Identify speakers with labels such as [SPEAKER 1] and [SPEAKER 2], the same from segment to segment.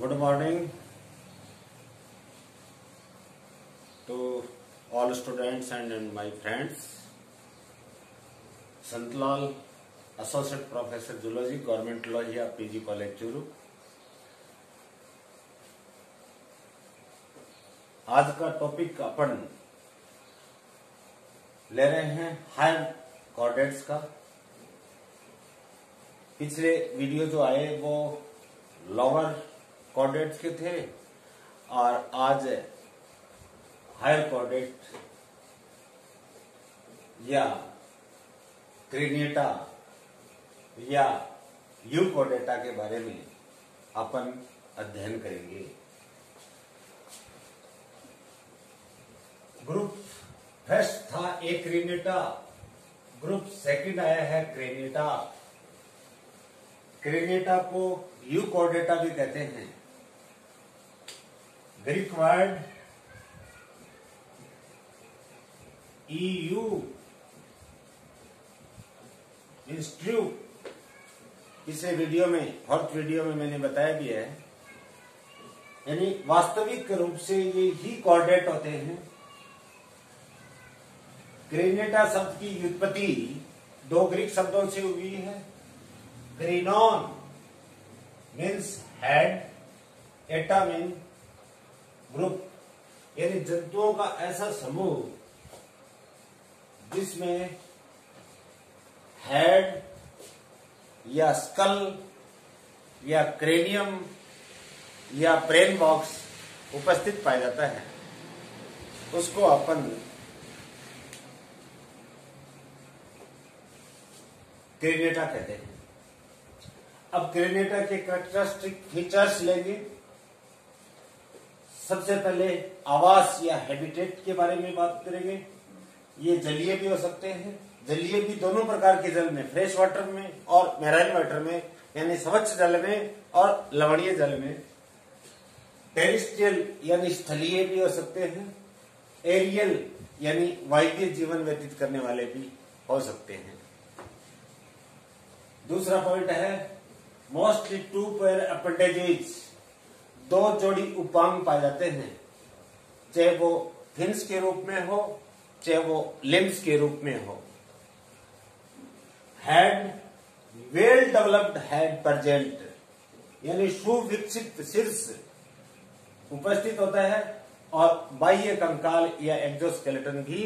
[SPEAKER 1] Good to all students and and my friends Santlal associate professor zoology government Lohia PG college Churu आज का topic अपन ले रहे हैं higher chordates का। पिछले वीडियो जो आए वो लोअर कॉर्डेट्स के थे और आज हायर कॉर्डेट या क्रीनियटा या यू कोडेटा के बारे में अपन अध्ययन करेंगे। ग्रुप फ़र्स्ट था ए क्रीनिटा ग्रुप सेकंड आया है क्रेनेटा क्रेनेटा को यू कोडेटा भी कहते हैं। ई यू इंस्ट्रू पिछले वीडियो में फोर्थ वीडियो में मैंने बताया भी है, यानी वास्तविक रूप से ये ही कॉर्डेट होते हैं। ग्रेनेटा शब्द की व्युत्पत्ति दो ग्रीक शब्दों से हुई है। Cranion means head ata mean group, यानी जंतुओं का ऐसा समूह जिसमें हेड या स्कल या क्रेनियम या ब्रेन बॉक्स उपस्थित पाया जाता है। उसको अपन क्रेनेटा कहते हैं। अब क्रेनेटा के कैरेक्टरिस्टिक फीचर्स लेंगे। सबसे पहले आवास या हैबिटेट के बारे में बात करेंगे। ये जलीय भी हो सकते हैं। जलीय भी दोनों प्रकार के जल में फ्रेश वाटर में और मेराइन वाटर में, यानी स्वच्छ जल में और लवणीय जल में। टेरिस्ट्रियल यानी स्थलीय भी हो सकते हैं। एरियल यानी वायवीय जीवन व्यतीत करने वाले भी हो सकते हैं। दूसरा पॉइंट है मोस्टली टू पेयर अपेंडेजेज दो जोड़ी उपांग पाए जाते हैं। चाहे वो फिन्स के रूप में हो, चाहे वो लिम्स के रूप में हो। Head well developed head present यानी सुविकसित शीर्ष उपस्थित होता है और बाह्य कंकाल या एक्जोस्केलेटन भी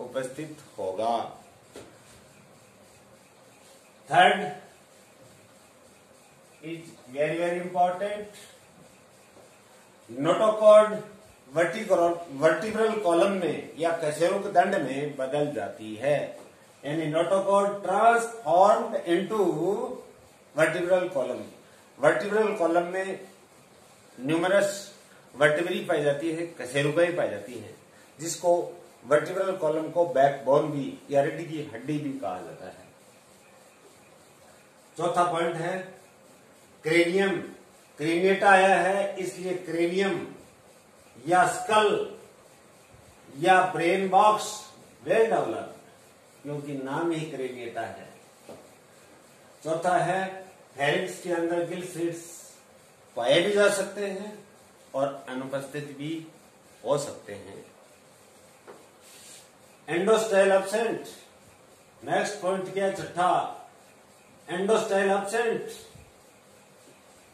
[SPEAKER 1] उपस्थित होगा। Third is very very important notochord vertebral column में या कशेरुक दंड में बदल जाती है। यानी notochord transformed into vertebral column. Vertebral column में न्यूमरस वर्टिब्री पाई जाती है कशेरुकाई पाई जाती है, जिसको वर्टिब्रल कॉलम को बैकबोन भी या रीढ़ की हड्डी भी कहा जाता है। चौथा पॉइंट है, क्रेनियम। क्रेनियटा आया है, इसलिए क्रेनियम या स्कल या ब्रेन बॉक्स वेल डेवलप क्योंकि नाम ही क्रेनियटा है। चौथा है फेरिक्स के अंदर गिल सीड्स पाए भी जा सकते हैं और अनुपस्थित भी हो सकते हैं। एंडोस्टाइल एबसेंट नेक्स्ट पॉइंट क्या छठा, endostyle absent.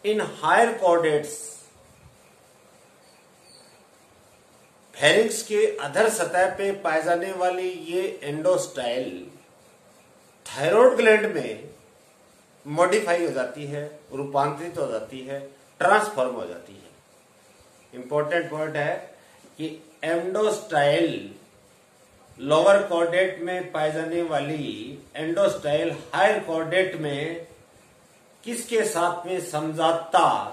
[SPEAKER 1] In higher chordates pharynx के अधर सतह पे पाए जाने वाली ये एंडोस्टाइल थायराइड ग्लैंड में मॉडिफाई हो जाती है, रूपांतरित हो जाती है ट्रांसफॉर्म हो जाती है। इंपॉर्टेंट पॉइंट है कि एंडोस्टाइल लोअर कॉर्डेट में पाए जाने वाली एंडोस्टाइल हायर कॉर्डेट में किसके साथ में समझाता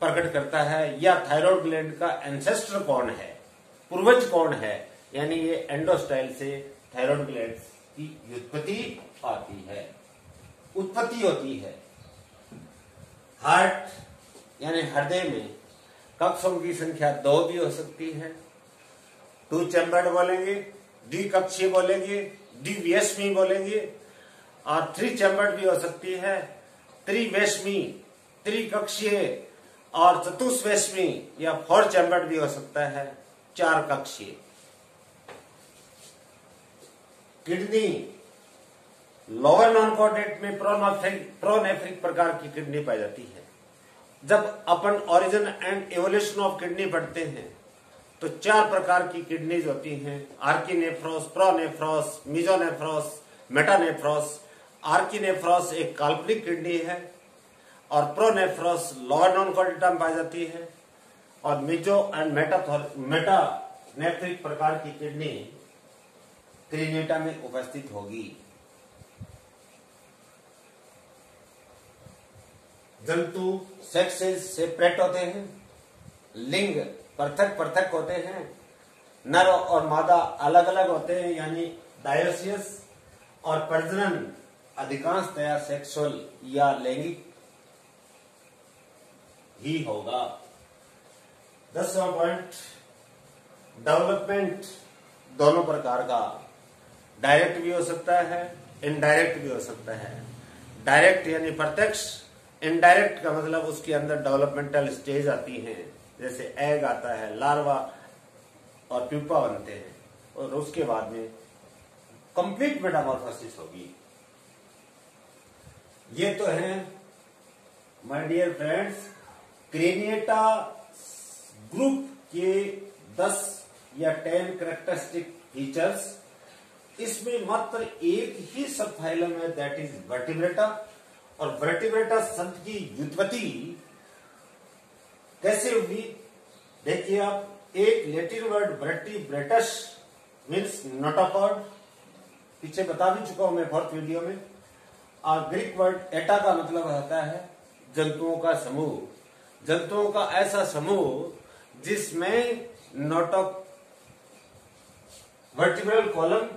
[SPEAKER 1] प्रकट करता है? या थायराइड ग्लैंड का एंसेस्टर कौन है? पूर्वज कौन है? यानी ये एंडोस्टाइल से थायराइड ग्लैंड की व्युत्पत्ति आती है। उत्पत्ति होती है। हार्ट, यानी हृदय में कक्षों की संख्या दो भी हो सकती है। टू चैम्बर्ड बोलेंगे द्विकक्षीय बोलेंगे द्विवेशमी बोलेंगे, और थ्री चैम्बर्ड भी हो सकती है। त्रिवेशमी, त्रिकक्षीय और चतुष्वेशमी, या फोर चैम्बर्ड भी हो सकता है, चार कक्षीय। किडनी लोअर नॉन कॉर्डेट में प्रोनेफ्रिक प्रकार की किडनी पाई जाती है। जब अपन origin and evolution of kidney पढ़ते हैं तो चार प्रकार की किडनीज होती हैं। आर्कीनेफ्रोस, प्रोनेफ्रोस, मिजोनेफ्रोस, मेटानेफ्रोस आर्कीनेफ्रोस एक काल्पनिक किडनी है और प्रोनेफ्रॉस लोअर नॉन कॉर्डेटा में पाई जाती है और मिजो एंड मेटा मेटानेफ्रिक प्रकार की किडनी क्रीनेटा में उपस्थित होगी। जंतु सेक्सेस सेपरेट होते हैं, लिंग पृथक पृथक होते हैं, नर और मादा अलग अलग होते हैं, यानी डायोसियस और प्रजनन अधिकांशतया सेक्सुअल या लैंगिक ही होगा। दसवा पॉइंट डेवलपमेंट दोनों प्रकार का। डायरेक्ट भी हो सकता है इनडायरेक्ट भी हो सकता है। डायरेक्ट यानी प्रत्यक्ष इनडायरेक्ट का मतलब उसके अंदर डेवलपमेंटल स्टेज आती है। जैसे एग आता है लार्वा और प्यूपा बनते हैं। और उसके बाद में कंप्लीट मेटामॉर्फोसिस होगी। ये तो है my dear friends Craniata group के 10 या 10 करेक्टरिस्टिक फीचर्स इसमें मात्र एक ही सब फाइलम है दैट इज़ वर्टिब्रेटा और वर्टिब्रेटा शब्द की व्युत्पत्ति कैसे होगी? देखिए आप, एक Latin word vertebratus means notochord पीछे बता भी चुका हूँ मैं फोर्थ वीडियो में। ग्रीक वर्ड एटा का मतलब होता है जंतुओं का समूह। जंतुओं का ऐसा समूह जिसमें नोटो वर्टिब्रल कॉलम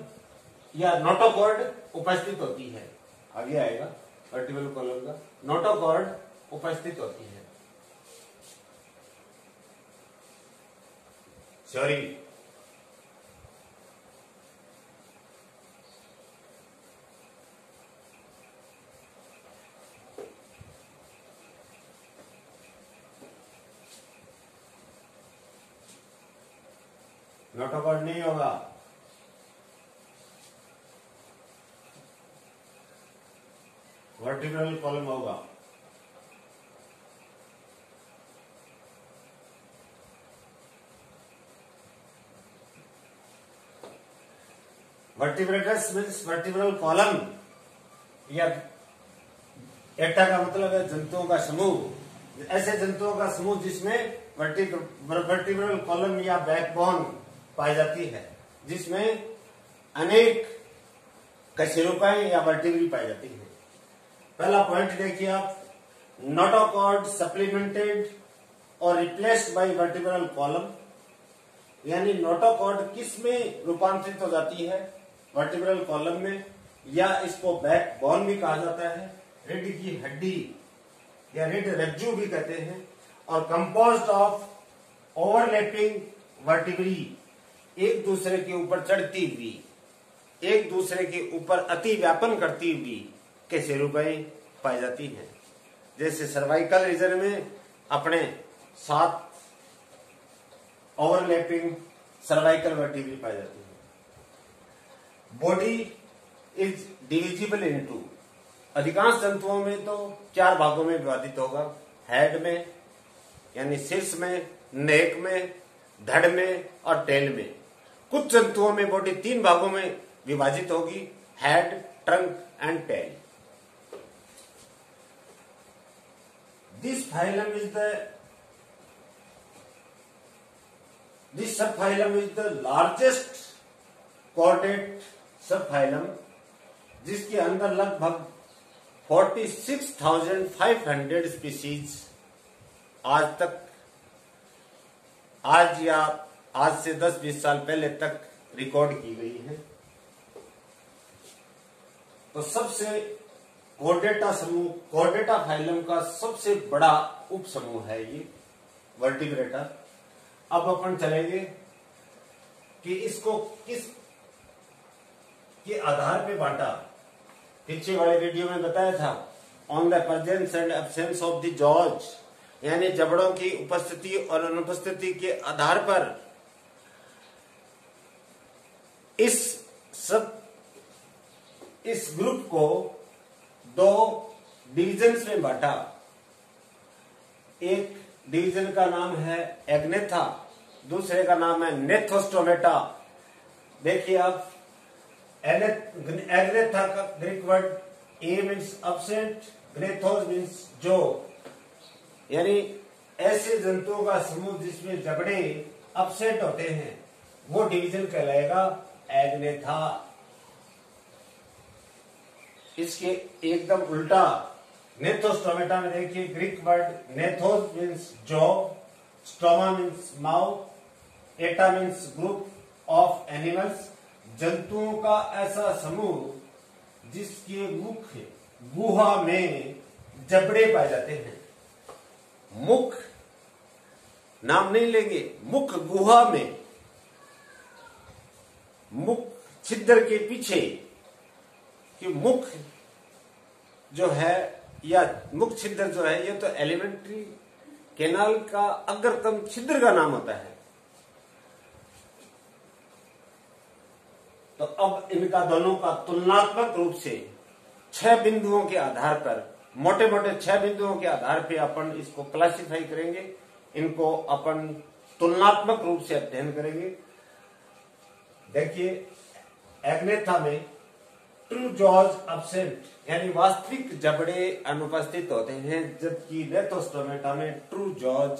[SPEAKER 1] या नोटोकॉर्ड उपस्थित होती है। आगे आएगा वर्टिबल कॉलम का नोटोकॉर्ड उपस्थित होती है। सॉरी नोटोकॉर्ड नहीं होगा वर्टिब्रल कॉलम होगा। Vertebratus means vertebral column. या एटा का मतलब है जंतुओं का समूह। ऐसे जंतुओं का समूह जिसमें वर्टिब्रल कॉलम या बैकबोन पाई जाती है, जिसमें अनेक कशेरुकाएँ या वर्टिब्री पाई जाती है। पहला पॉइंट देखिए आप नोटोकॉर्ड सप्लीमेंटेड और रिप्लेस्ड बाय वर्टिब्रल कॉलम यानी नोटोकॉर्ड किसमें रूपांतरित हो जाती है? वर्टिब्रल कॉलम में, या इसको बैक बोन भी कहा जाता है। रिड की हड्डी या रिड रज्जू भी कहते हैं, और कंपोज ऑफ़ ओवरलैपिंग वर्टिब्री एक दूसरे के ऊपर चढ़ती हुई, एक दूसरे के ऊपर अति व्यापन करती हुई कैसे रुकाई पाई जाती है? जैसे सर्वाइकल रीजन में अपने सात ओवरलैपिंग सर्वाइकल वर्टिब्री पाई जाती है। बॉडी इज़ डिविजिबल इनटू अधिकांश जंतुओं में तो चार भागों में विवादित होगा। हेड में, यानी शीर्ष में, नेक में, धड़ में और टेल में। कुछ जंतुओं में बॉडी तीन भागों में विभाजित होगी head trunk and tail this phylum is the this sub phylum is the largest chordate sub phylum जिसके अंदर लगभग 46,500 स्पीशीज आज तक आज या आज से 10-20 साल पहले तक रिकॉर्ड की गई है। तो सबसे कोर्डेटा समूह कोर्डेटा फाइलम का सबसे बड़ा उप समूह है ये वर्टिब्रेटा अब अपन चलेंगे कि इसको किस, के आधार पे बांटा। पीछे वाले वीडियो में बताया था on the presence and absence of the George यानी जबड़ों की उपस्थिति और अनुपस्थिति के आधार पर इस सब, इस ग्रुप को दो डिविजन्स में बांटा। एक डिवीज़न का नाम है एग्नेथा, दूसरे का नाम है नेथोस्टोमेटा देखिए आप एग्नेथा का Greek word a means absent ग्रेथोस means जो। यानी ऐसे जंतुओं का समूह जिसमें जबड़े अपसेट होते हैं, वो डिवीज़न कहलाएगा। एग्नेथा इसके एकदम उल्टा नेथोस्टोमेटा में देखिए, Greek word gnathos means jaw stoma means mouth Etah means group of animals जंतुओं का ऐसा समूह जिसके मुख, गुहा में जबड़े पाए जाते हैं। मुख, नाम नहीं लेंगे, मुख गुहा में मुख छिद्र के पीछे कि मुख जो है, या मुख छिद्र जो है, ये तो एलिमेंट्री केनाल का अग्रतम छिद्र का नाम होता है। तो अब इनका दोनों का तुलनात्मक रूप से छह बिंदुओं के आधार पर मोटे मोटे छह बिंदुओं के आधार पर अपन इसको क्लासिफाई करेंगे, इनको अपन तुलनात्मक रूप से अध्ययन करेंगे। देखिए एग्नेथा में ट्रू जॉर्ज अपसेंट यानी वास्तविक जबड़े अनुपस्थित होते हैं, जबकि लेथोस्टोमेटा में ट्रू जॉज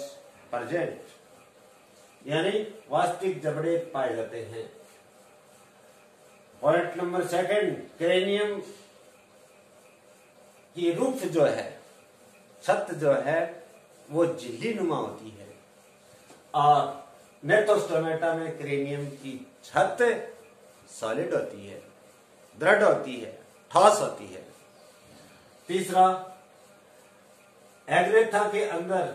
[SPEAKER 1] प्रजेंट यानी वास्तविक जबड़े पाए जाते हैं। पॉइंट नंबर सेकंड क्रेनियम की रूप जो है छत जो है, वो झिल्ली नुमा होती है। और नेटोस्टोमेटा में क्रेनियम की छत सॉलिड होती है, दृढ़ होती है, ठोस होती है। तीसरा एग्रेथा के अंदर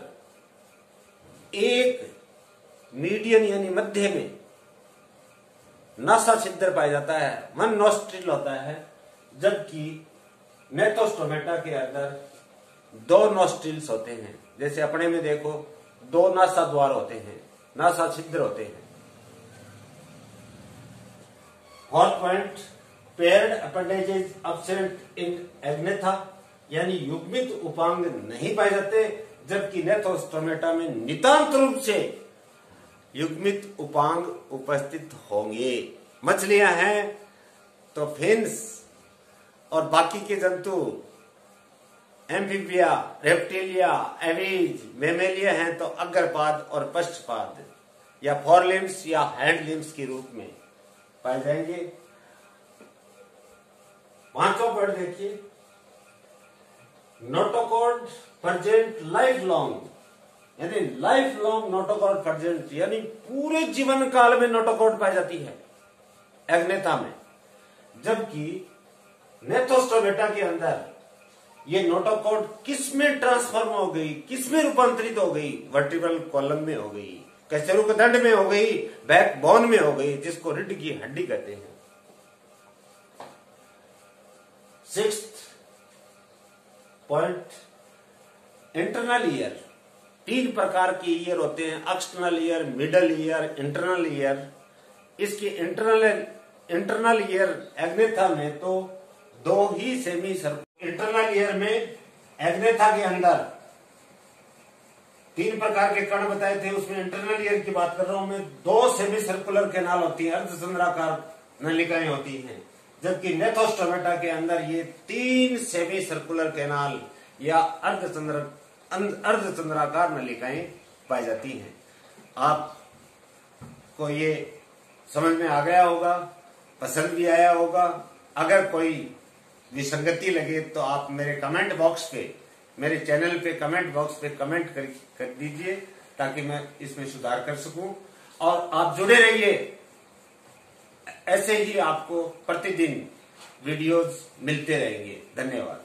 [SPEAKER 1] एक मीडियन यानी मध्य में नासा छिद्र पाया जाता है वन नोस्ट्रिल होता है, जबकि नेथोस्टोमेटा के अंदर दो नोस्ट्रिल्स होते हैं। जैसे अपने में देखो, दो नासा द्वार होते हैं नासा छिद्र होते हैं। Fourth point, paired appendages absent in Agnatha, यानी युग्मित उपांग नहीं पाए जाते, जबकि नेथोस्टोमेटा में नितांत रूप से युग्मित उपांग उपस्थित होंगे। मछलियाँ हैं तो फिन्स और बाकी के जंतु, एम्फीबिया, रेप्टिलिया, एवीज, मेमेलिया हैं तो अग्रपाद और पश्चपाद या फोरलिम्स या हैंड लिम्स के रूप में। पाए जाएँगे। पाँचों पढ़ देखिए। नोटोकॉर्ड प्रजेंट लाइफ लॉन्ग यानी लाइफ लॉन्ग नोटोकॉर्ड प्रजेंट यानी पूरे जीवन काल में नोटोकॉर्ड पाई जाती है। एग्नेता में। जबकि नेथोस्टोमेटा के अंदर ये नोटोकॉर्ड किसमें ट्रांसफॉर्म हो गई, किसमें रूपांतरित हो गई वर्टिकल कॉलम में हो गई। कैसे दंड में हो गई बैक बोन में हो गई, जिसको रिड की हड्डी कहते हैं। सिक्स पॉइंट इंटरनल ईयर तीन प्रकार के ईयर होते हैं external ear middle ear internal ear इसके इंटरनल इंटरनल ईयर एग्नेथा में तो दो ही सेमी सर्कुलर इंटरनल ईयर में एग्नेथा के अंदर तीन प्रकार के कण बताए थे, उसमें इंटरनल ईयर की बात कर रहा हूँ मैं। दो सेमी सर्कुलर कैनाल होती है, अर्धचंद्राकार नलिकाएँ होती हैं, जबकि नेथोस्टोमेटा के अंदर ये तीन सेमी सर्कुलर कैनाल या अर्धचंद्र अर्धचंद्राकार नलिकाएँ पाई जाती हैं। आप को ये समझ में आ गया होगा, पसंद भी आया होगा। अगर कोई विसंगति लगे तो आप मेरे कमेंट बॉक्स पे मेरे चैनल पे कमेंट बॉक्स पे कमेंट कर, कर दीजिए ताकि मैं इसमें सुधार कर सकूँ। और आप जुड़े रहिए। ऐसे ही आपको प्रतिदिन वीडियोस मिलते रहेंगे। धन्यवाद।